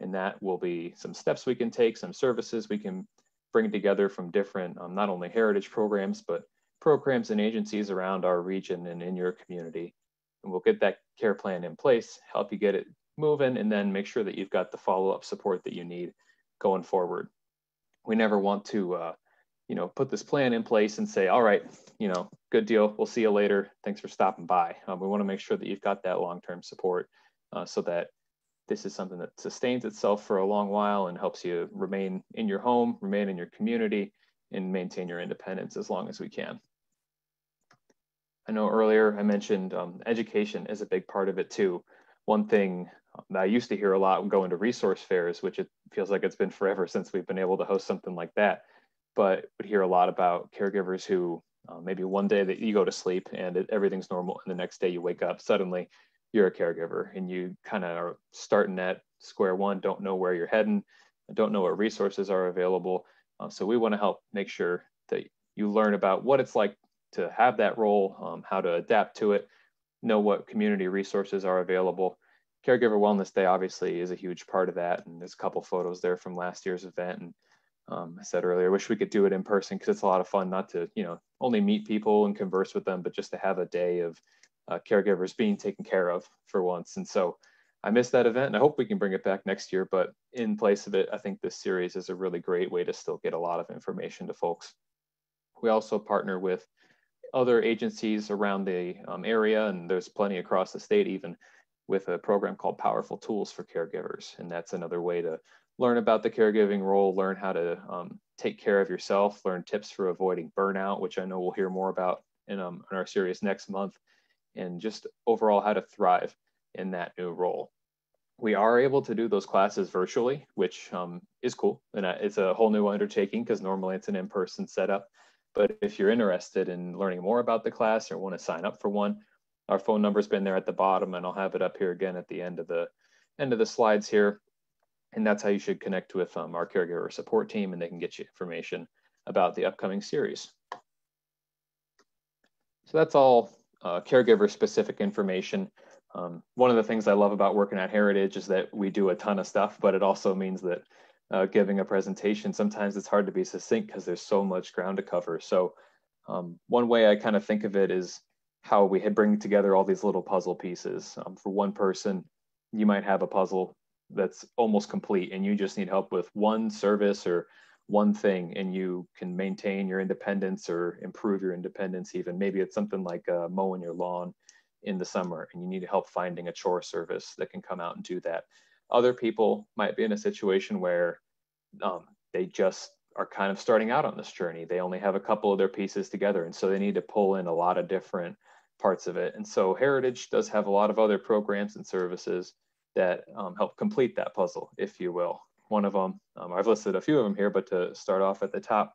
And that will be some steps we can take, some services we can bring together from different, um, not only heritage programs, but programs and agencies around our region and in your community. And we'll get that care plan in place, help you get it moving, and then make sure that you've got the follow up support that you need going forward. We never want to, uh, you know, put this plan in place and say, all right, you know, good deal. We'll see you later. Thanks for stopping by. Um, we want to make sure that you've got that long term support uh, so that this is something that sustains itself for a long while and helps you remain in your home, remain in your community, and maintain your independence as long as we can. I know earlier I mentioned um, education is a big part of it too. One thing that I used to hear a lot going to resource fairs, which it feels like it's been forever since we've been able to host something like that, but would hear a lot about caregivers who uh, maybe one day that you go to sleep and it, everything's normal, and the next day you wake up suddenly you're a caregiver and you kind of are starting at square one, don't know where you're heading, don't know what resources are available. Uh, so we want to help make sure that you learn about what it's like to have that role, um, how to adapt to it, know what community resources are available. Caregiver Wellness Day obviously is a huge part of that, and there's a couple photos there from last year's event. And um, I said earlier, I wish we could do it in person because it's a lot of fun not to, you know, only meet people and converse with them, but just to have a day of uh, caregivers being taken care of for once. And so I missed that event and I hope we can bring it back next year. But in place of it, I think this series is a really great way to still get a lot of information to folks. We also partner with other agencies around the um, area, and there's plenty across the state even, with a program called Powerful Tools for Caregivers. And that's another way to learn about the caregiving role, learn how to um, take care of yourself, learn tips for avoiding burnout, which I know we'll hear more about in, um, in our series next month, and just overall how to thrive in that new role. We are able to do those classes virtually, which um, is cool. And uh, it's a whole new undertaking because normally it's an in person setup. But if you're interested in learning more about the class or want to sign up for one, our phone number's been there at the bottom and I'll have it up here again at the end of the end of the slides here. And that's how you should connect with um, our caregiver support team and they can get you information about the upcoming series. So that's all uh, caregiver specific information. Um, one of the things I love about working at Heritage is that we do a ton of stuff, but it also means that uh, giving a presentation, sometimes it's hard to be succinct because there's so much ground to cover. So um, one way I kind of think of it is how we bring together all these little puzzle pieces. Um, for one person, you might have a puzzle that's almost complete and you just need help with one service or one thing and you can maintain your independence or improve your independence even maybe it's something like uh, mowing your lawn in the summer and you need help finding a chore service that can come out and do that other people might be in a situation where um, they just are kind of starting out on this journey. They only have a couple of their pieces together and so they need to pull in a lot of different parts of it. And so heritage does have a lot of other programs and services that um, help complete that puzzle if you will. One of them. Um, I've listed a few of them here, but to start off at the top,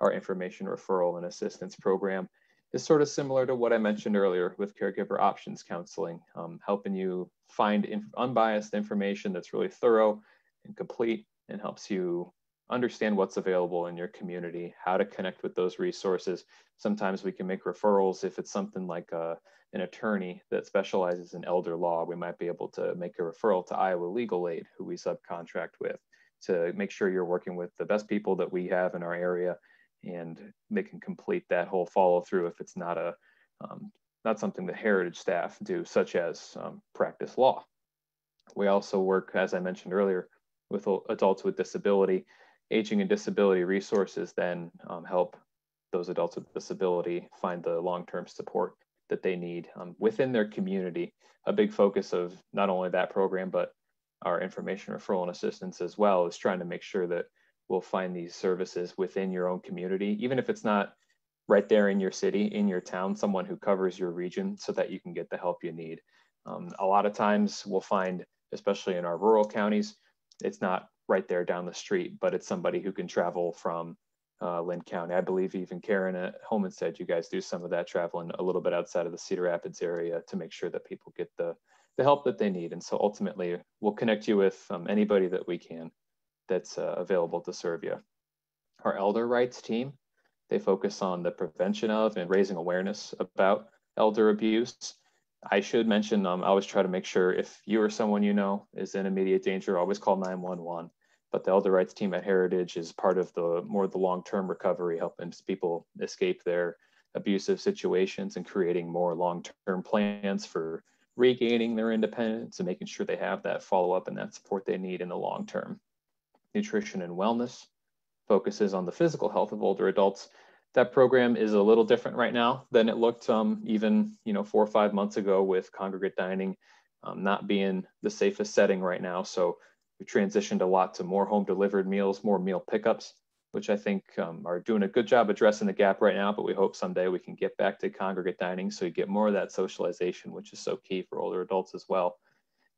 our information referral and assistance program is sort of similar to what I mentioned earlier with caregiver options counseling, um, helping you find in, unbiased information that's really thorough and complete and helps you understand what's available in your community, how to connect with those resources. Sometimes we can make referrals if it's something like a, uh, an attorney that specializes in elder law. We might be able to make a referral to Iowa Legal Aid, who we subcontract with to make sure you're working with the best people that we have in our area and they can complete that whole follow through if it's not a um, not something the heritage staff do such as um, practice law. We also work as i mentioned earlier with adults with disability. Aging and disability resources then um, help those adults with disability find the long-term support that they need um, within their community. A big focus of not only that program but our information referral and assistance as well is trying to make sure that we'll find these services within your own community, even if it's not right there in your city, in your town, someone who covers your region so that you can get the help you need. Um, a lot of times we'll find, especially in our rural counties, it's not right there down the street, but it's somebody who can travel from uh, Linn County. I believe even Karen at Home said you guys do some of that traveling a little bit outside of the Cedar Rapids area to make sure that people get the the help that they need. And so ultimately, we'll connect you with um, anybody that we can that's uh, available to serve you. Our elder rights team, they focus on the prevention of and raising awareness about elder abuse. I should mention, um, I always try to make sure if you or someone you know is in immediate danger, always call 911. But the elder rights team at Heritage is part of the more the long-term recovery, helping people escape their abusive situations and creating more long-term plans for regaining their independence and making sure they have that follow-up and that support they need in the long term. Nutrition and wellness focuses on the physical health of older adults that program is a little different right now than it looked um, even you know four or five months ago with congregate dining um, not being the safest setting right now. So we transitioned a lot to more home delivered meals, more meal pickups, which I think um, are doing a good job addressing the gap right now. But we hope someday we can get back to congregate dining so you get more of that socialization, which is so key for older adults as well.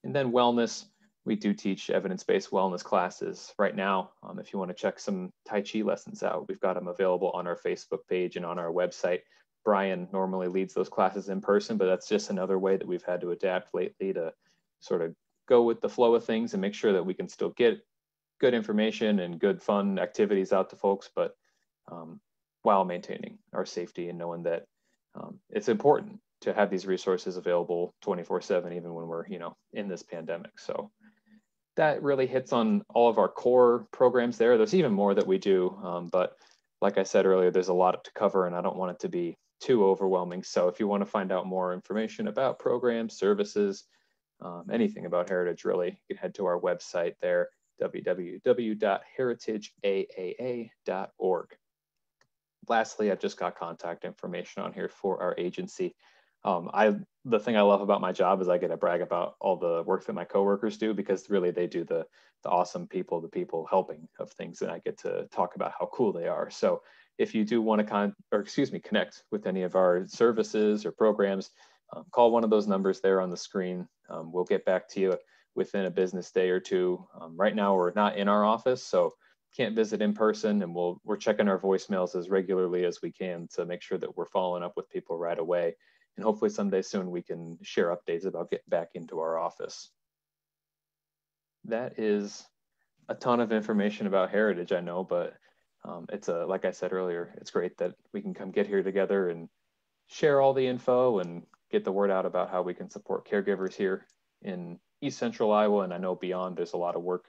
And then wellness we do teach evidence-based wellness classes right now. Um, if you want to check some Tai Chi lessons out, we've got them available on our Facebook page and on our website. Brian normally leads those classes in person, but that's just another way that we've had to adapt lately to sort of go with the flow of things and make sure that we can still get good information and good fun activities out to folks, but um, while maintaining our safety and knowing that um, it's important to have these resources available 24 7 even when we're you know in this pandemic so that really hits on all of our core programs there. There's even more that we do, um, but like I said earlier, there's a lot to cover and I don't want it to be too overwhelming. So if you want to find out more information about programs, services, um, anything about Heritage really, you can head to our website there, www.heritageaaa.org. Lastly, I've just got contact information on here for our agency um, I the thing I love about my job is I get to brag about all the work that my coworkers do because really they do the the awesome people, the people helping of things, and I get to talk about how cool they are. So if you do want to con or excuse me connect with any of our services or programs, um, call one of those numbers there on the screen. Um, we'll get back to you within a business day or two. Um, right now we're not in our office, so can't visit in person, and we'll we're checking our voicemails as regularly as we can to make sure that we're following up with people right away and hopefully someday soon we can share updates about getting back into our office. That is a ton of information about heritage, I know, but um, it's a, like I said earlier, it's great that we can come get here together and share all the info and get the word out about how we can support caregivers here in East Central Iowa. And I know beyond there's a lot of work.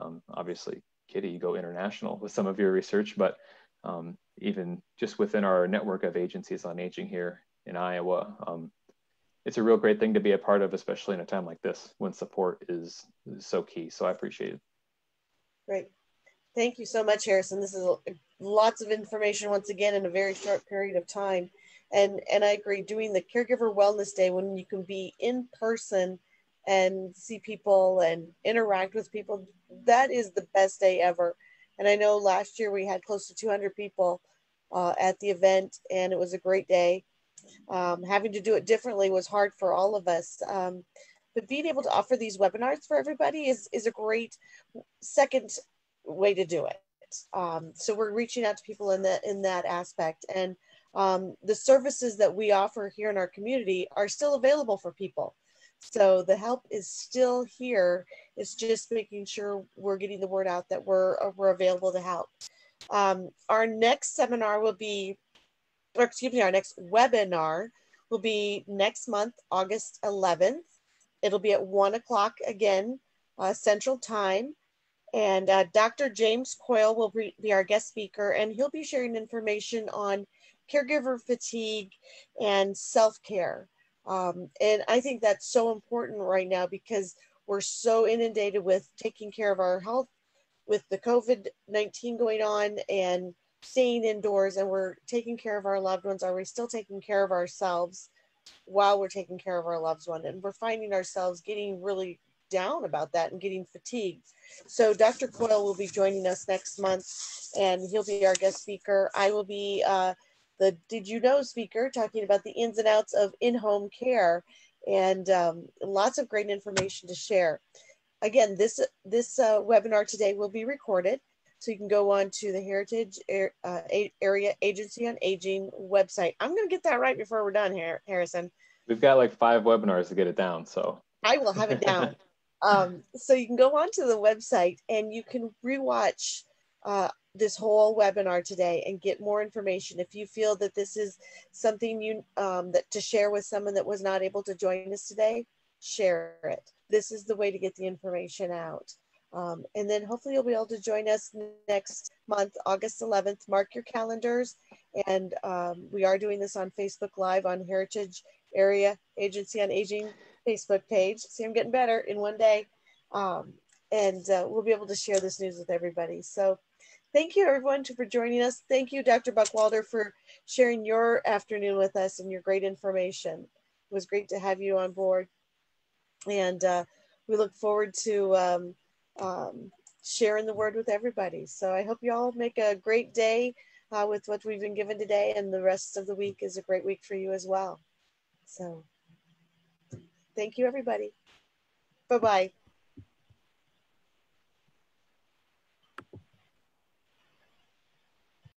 Um, obviously, Kitty, you go international with some of your research, but um, even just within our network of agencies on aging here in Iowa. Um, it's a real great thing to be a part of, especially in a time like this when support is, so key. So I appreciate it. Great. Thank you so much, Harrison. This is lots of information once again in a very short period of time. And, and I agree, doing the Caregiver Wellness Day when you can be in person and see people and interact with people, that is the best day ever. And I know last year we had close to 200 people uh, at the event, and it was a great day um, having to do it differently was hard for all of us. Um, but being able to offer these webinars for everybody is, is a great second way to do it. Um, so we're reaching out to people in that in that aspect, and um, the services that we offer here in our community are still available for people. So the help is still here. It's just making sure we're getting the word out that we're we're available to help. Um, our next seminar will be or excuse me, our next webinar will be next month, August 11th. It'll be at one o'clock again, uh, Central Time. And uh, Dr. James Coyle will be our guest speaker, and he'll be sharing information on caregiver fatigue and self care. Um, and I think that's so important right now because we're so inundated with taking care of our health with the COVID 19 going on and staying indoors and we're taking care of our loved ones are we still taking care of ourselves while we're taking care of our loved one? And we're finding ourselves getting really down about that and getting fatigued. So dr coyle will be joining us next month and he'll be our guest speaker. I will be uh, the did you know speaker talking about the ins and outs of in-home care and um, lots of great information to share. Again this this uh, webinar today will be recorded so you can go on to the Heritage uh, Area Agency on Aging website. I'm going to get that right before we're done here, Harrison. We've got like five webinars to get it down, so. I will have it down. Um, so you can go onto the website and you can rewatch uh, this whole webinar today and get more information. If you feel that this is something you um, that to share with someone that was not able to join us today, share it. This is the way to get the information out. Um, and then hopefully you'll be able to join us next month, August 11th. Mark your calendars. And um, we are doing this on Facebook Live on Heritage Area Agency on Aging Facebook page. See, I'm getting better in one day. Um, and uh, we'll be able to share this news with everybody. So thank you everyone for joining us. Thank you, Dr. Buckwalter, for sharing your afternoon with us and your great information. It was great to have you on board. And uh, we look forward to um, um, sharing the word with everybody. So I hope you all make a great day uh, with what we've been given today, and the rest of the week is a great week for you as well. So thank you, everybody. Bye bye.